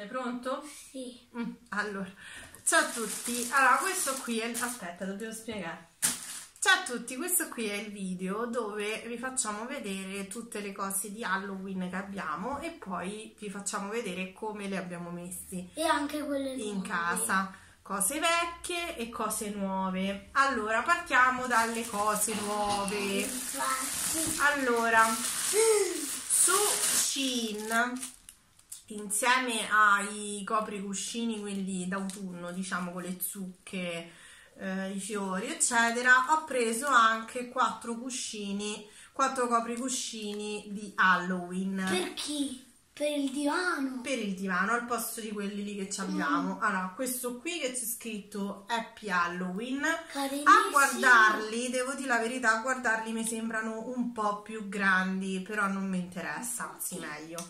Sei pronto? Sì. Mm, allora, ciao a tutti. Allora, questo qui è... Aspetta, dobbiamo spiegare. Ciao a tutti, questo qui è il video dove vi facciamo vedere tutte le cose di Halloween che abbiamo e poi vi facciamo vedere come le abbiamo messi E anche quelle in nuove. casa. Cose vecchie e cose nuove. Allora, partiamo dalle cose nuove. Allora, su Shein, insieme ai copricuscini, quelli d'autunno, diciamo con le zucche, eh, i fiori, eccetera, ho preso anche quattro cuscini, quattro copricuscini di Halloween Per chi? Per il divano. per il divano al posto di quelli lì che ci abbiamo. Allora, questo qui che c'è scritto Happy Halloween. Carinissimo. A guardarli, devo dire la verità, a guardarli mi sembrano un po' più grandi, però non mi interessa, anzi meglio.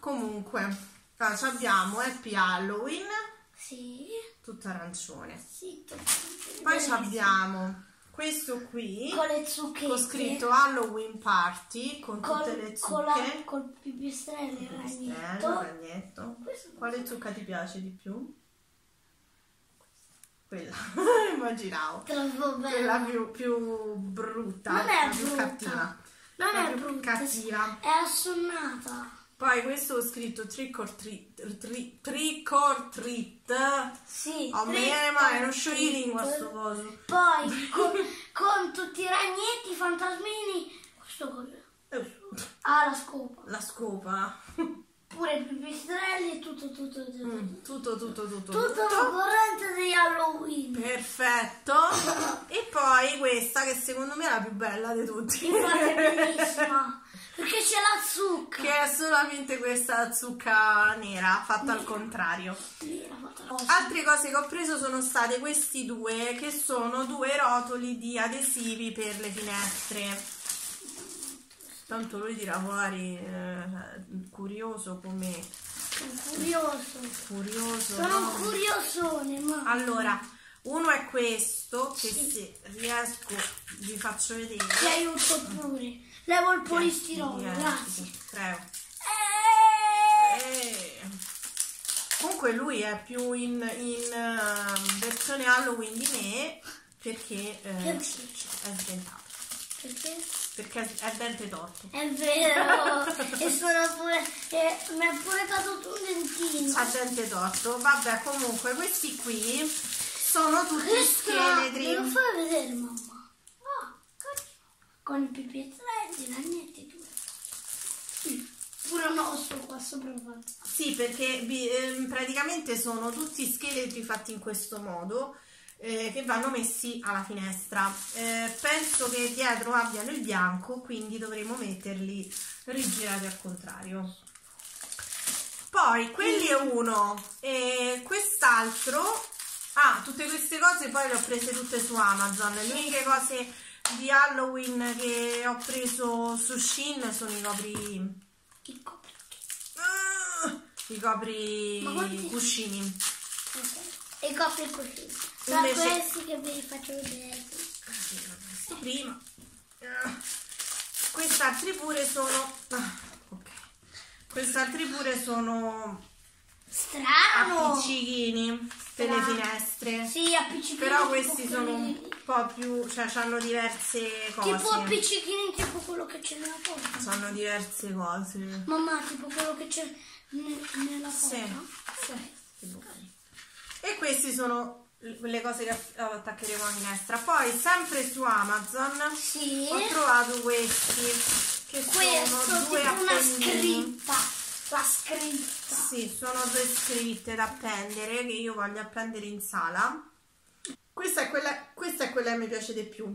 Comunque, allora, ci abbiamo Happy Halloween, Sì. tutto arancione. Sì. Poi ci abbiamo questo qui con le zucchette. con scritto Halloween Party con Col- tutte le con la- zucche. col pipistrello il ragnetto. ragnetto. Quale zucca ti piace di più? Quella, immaginavo. Quella più, più brutta, Non è brutta. cattiva. Non è più brutta. cattiva. È assonnata. Poi questo ho scritto trick or treat, tri- trick or treat. Sì. Oh, me ma uno scioglilingua treat. sto coso. Poi con, con tutti i ragnetti, i fantasmini. Questo cos'è? Eh, Ah, la scopa. La scopa. Pure i pipistrelli e tutto, tutto, tutto. Mm, Tutto, tutto, tutto, Tutto la corrente di Halloween. Perfetto. E poi questa che secondo me è la più bella di tutti. Infatti è bellissima. Perché c'è la zucca. che è solamente questa zucca nera fatta al contrario. Rosa. Altre cose che ho preso sono state questi due, che sono due rotoli di adesivi per le finestre. Tanto lui dirà fuori, eh, curioso come... Curioso. Curioso. Sono no? un curiosone, ma. Allora, uno è questo, che Sì. se riesco vi faccio vedere. Ti aiuto pure. Levo il polistirolo, eh, grazie. Prego. Eh, Eh, Comunque lui è più in, in, eh, versione Halloween di me perché eh, è sdentato. Perché? Perché è dente torto. È vero. e sono pure. e mi ha pure caduto un dentino. Ha dente torto. Vabbè, comunque questi qui sono tutti Questo scheletri. me lo fai vedere, mamma. Con i pipistrelli, i ragnetti, tutto. Sì. Pure un osso qua sopra. Sì, perché ehm, praticamente sono tutti scheletri fatti in questo modo eh, che vanno messi alla finestra. Eh, penso che dietro abbiano il bianco, quindi dovremo metterli rigirati al contrario. Poi quelli è uno e quest'altro. Ah, tutte queste cose poi le ho prese tutte su Amazon. Le uniche cose di Halloween che ho preso su Shein sono i copri. I copri. Ah, I copri cuscini. I copri così. Sono Invece- questi che vi faccio vedere. Questo prima. Ah, Quest'altri pure sono. ah, ok. Quest'altri pure sono Strano! appiccichini per le finestre. Sì, appiccichini. Però tipo questi sono un po' più. cioè hanno diverse Tipo cose. appiccichini tipo quello che c'è nella porta. Hanno diverse cose. Mamma, tipo quello che c'è ne- nella porta. Sì. Buoni. E questi sono le cose che attaccheremo alla finestra. Poi, sempre su Amazon, Sì. ho trovato questi che Questo sono tipo due una appendini. La scritta. Sì, sono due scritte da appendere che io voglio appendere in sala. Questa è quella, questa è quella che mi piace di più,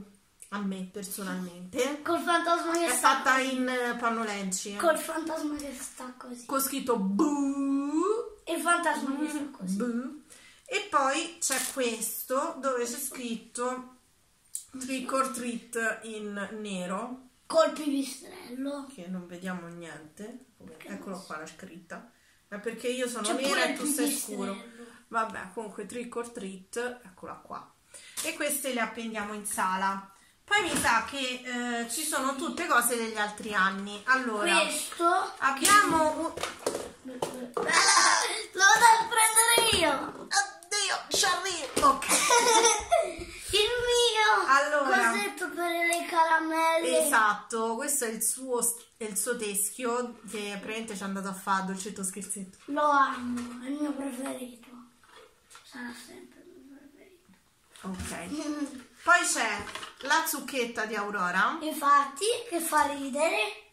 a me personalmente. Col fantasma che È sta fatta in eh, pannolenci. Col fantasma che sta così. Con scritto boo. E il fantasma che sta così. Boo. E poi c'è questo dove c'è scritto Trick or Treat in nero, col pipistrello. Che non vediamo niente. Eccolo qua la scritta. Ma perché io sono C'è nera e tu sei scuro. Vabbè, comunque trick or treat, eccola qua. E queste le appendiamo in sala. Poi mi sa che eh, ci sono tutte cose degli altri anni. Allora, questo abbiamo un... Lo devo prendere io! Oddio, ci arrivo! Ok. fatto, questo è il suo, è il suo teschio che praticamente ci è andato a fare dolcetto scherzetto. Lo amo, è il mio preferito. Sarà sempre il mio preferito. Ok. Poi c'è la zucchetta di Aurora. Infatti, che fa ridere.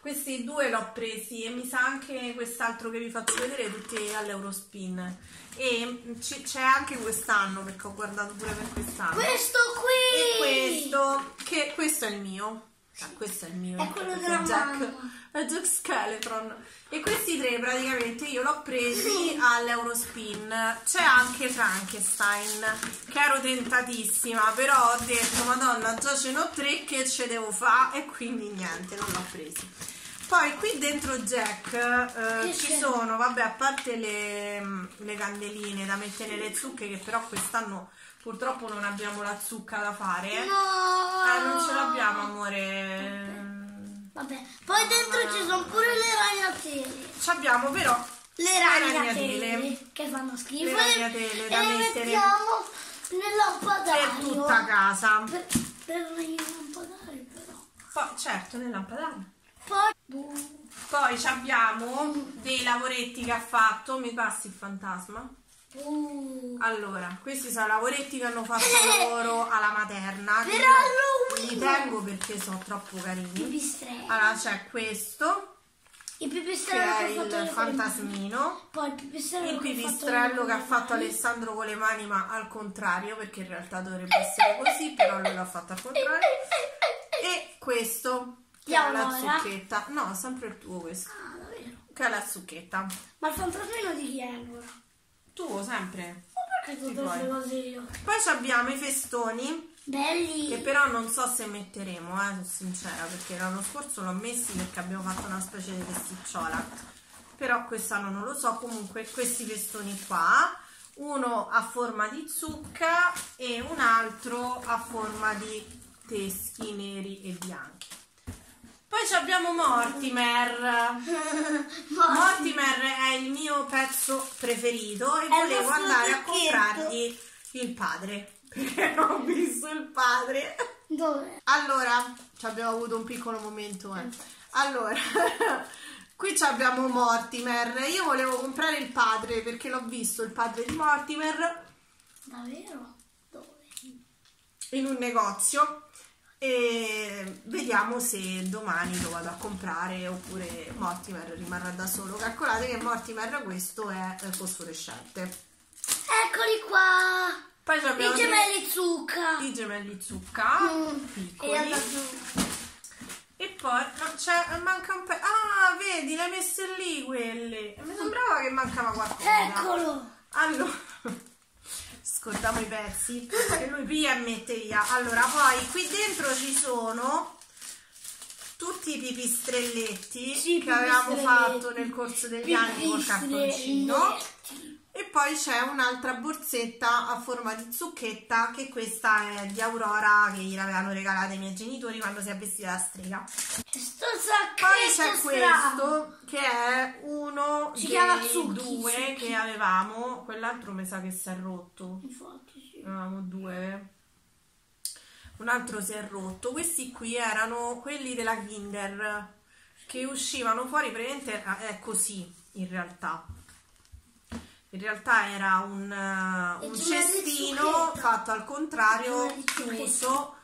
Questi due l'ho presi e mi sa anche quest'altro che vi faccio vedere tutti all'Eurospin. E c'è anche quest'anno perché ho guardato pure per quest'anno. Questo qui! E questo, che questo è il mio. Ah, questo è il mio. È quello della Jack, mamma. Jack Skeletron. E questi tre praticamente io l'ho presi all'Eurospin. C'è anche Frankenstein, che ero tentatissima, però ho detto, madonna, già ce n'ho tre che ce devo fare e quindi niente, non l'ho presi. Poi qui dentro Jack eh, ci sono, vabbè, a parte le, le candeline da mettere nelle zucche, che però quest'anno purtroppo non abbiamo la zucca da fare. No! Eh, non ce l'abbiamo, amore. Vabbè, poi dentro ci sono pure le ragnatele. Ci abbiamo però Le ragnatele. ragnatele che fanno schifo. Le ragnatele e da le mettere mettiamo nel lampadario. per tutta casa. Per, per il lampadario però. Poi, certo, nel lampadario. Poi... Poi ci abbiamo dei lavoretti che ha fatto. Mi passi il fantasma? Buh. Allora, questi sono lavoretti che hanno fatto loro alla materna. che Tengo perché sono troppo carini. Pipistrelli. Allora c'è questo, il pipistrello è che fatto il fantasmino. Poi il pipistrello, Il che ha pipistrello che ha fatto le- Alessandro con le mani, ma al contrario, perché in realtà dovrebbe essere così, però lui l'ha fatto al contrario. E questo, che è la zucchetta. No, sempre il tuo questo, Ah, davvero? che è la zucchetta. Ma il fantasmino di chi è allora? Tuo sempre. Ma perché tutte queste cose io? Poi abbiamo i festoni, Belli! che però non so se metteremo, eh, sono sincera, perché l'anno scorso l'ho messi perché abbiamo fatto una specie di festicciola. Però quest'anno non lo so, comunque questi festoni qua, uno a forma di zucca e un altro a forma di teschi neri e bianchi. Poi abbiamo Mortimer. Mortimer è il mio pezzo preferito e il volevo andare a comprargli il padre. Perché non ho visto il padre. Dove? Allora, ci abbiamo avuto un piccolo momento. Eh. Allora, qui abbiamo Mortimer. Io volevo comprare il padre perché l'ho visto il padre di Mortimer Davvero? Dove? in un negozio e vediamo se domani lo vado a comprare oppure Mortimer rimarrà da solo. Calcolate che Mortimer questo è eh, fosforescente. Eccoli qua! Poi abbiamo I gemelli zucca! i gemelli zucca Mm. piccoli. E. E poi no, c'è, manca un pezzo. Ah, vedi, le hai messe lì quelle. Mi sembrava che mancava qualcosa. Eccolo! Allora, scordiamo i pezzi che lui piglia e mette via. Allora, poi qui dentro ci sono tutti i pipistrelletti Sì, che avevamo fatto nel corso degli anni col cartoncino. E poi c'è un'altra borsetta a forma di zucchetta che questa è di Aurora che gliel'avevano regalata i miei genitori quando si è vestita da strega. Sto Poi c'è questo che è uno Si dei Zucchi, due Zucchi. che avevamo, quell'altro mi sa che si è rotto. Infatti sì. Avevamo due. Un altro si è rotto. Questi qui erano quelli della Kinder che uscivano fuori, praticamente era- è così in realtà. In realtà era un, E un cestino fatto al contrario, chiuso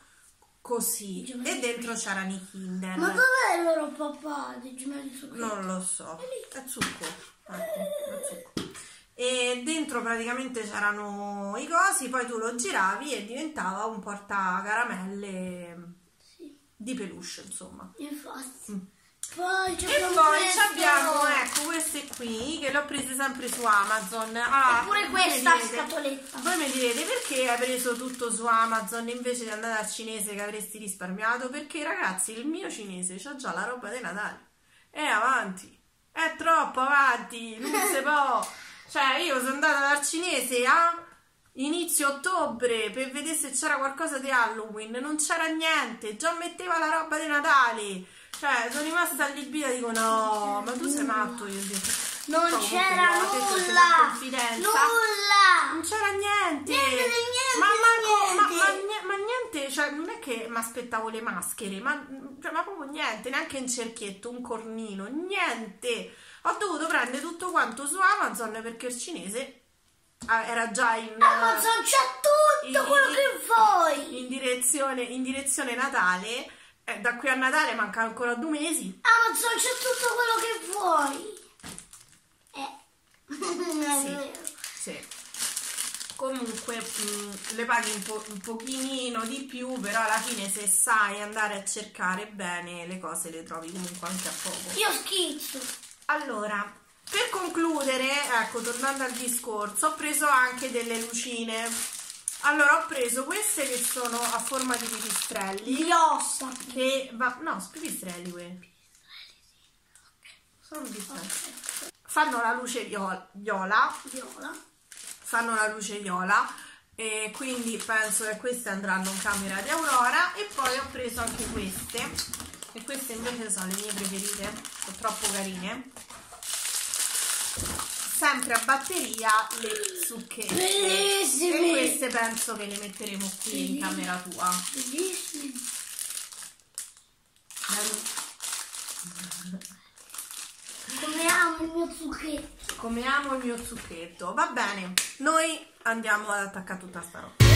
così. E dentro c'erano i Kinder. Ma dov'è il loro papà dei gemelli zucca? Non lo so, è zucco. Ecco, è zucco. E dentro praticamente c'erano i cosi, poi tu lo giravi e diventava un portacaramelle Sì, di peluche, insomma. infatti. Poi E poi abbiamo, ecco, queste qui che le ho prese sempre su Amazon. Ah, Pure voi questa scatoletta. Voi mi direte perché hai preso tutto su Amazon invece di andare al cinese che avresti risparmiato? Perché ragazzi, il mio cinese c'ha già la roba di Natale. È avanti. È troppo avanti, non si può. Cioè, io sono andata dal cinese a inizio ottobre per vedere se c'era qualcosa di Halloween, non c'era niente, già metteva la roba di Natale. Cioè, sono rimasta allibita e dico no, ma tu sei matto, io dico. Non c'era nulla. Nulla. Non c'era niente. Niente niente ma, ma- niente. ma ma niente cioè non è che mi aspettavo le maschere, ma, cioè, ma proprio niente, neanche un cerchietto, un cornino, niente. Ho dovuto prendere tutto quanto su Amazon perché il cinese ah, era già in... Amazon c'è tutto in- quello che vuoi. in direzione, in direzione Natale. Eh, da qui a Natale mancano ancora due mesi. Amazon c'è tutto quello che vuoi. Eh. Sì. Sì. Comunque mh, le paghi un, po- un pochino di più, però alla fine se sai andare a cercare bene le cose le trovi comunque anche a poco. Io schizzo. Allora, per concludere, ecco, tornando al discorso, ho preso anche delle lucine. Allora, ho preso queste che sono a forma di pipistrelli. Di ossa. Che va... No, pipistrelli quelli. Sono pipistrelli. Fanno la luce viola, viola Viola. fanno la luce viola e quindi penso che queste andranno in camera di Aurora e poi ho preso anche queste e queste invece sono le mie preferite sono troppo carine sempre a batteria le zucchette e Bellissime. queste penso che le metteremo qui in camera tua Bellissime. Come amo il mio zucchetto. come amo il mio zucchetto va bene noi andiamo ad attaccare tutta sta roba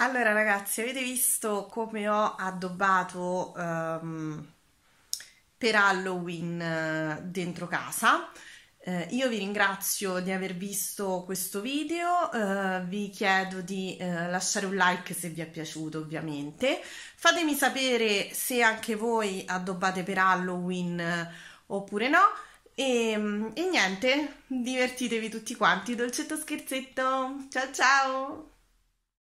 Allora ragazzi, avete visto come ho addobbato um, per Halloween uh, dentro casa? Uh, io vi ringrazio di aver visto questo video, uh, vi chiedo di lasciare un like se vi è piaciuto ovviamente, fatemi sapere se anche voi addobbate per Halloween oppure no e, e niente, divertitevi tutti quanti, dolcetto scherzetto, ciao ciao!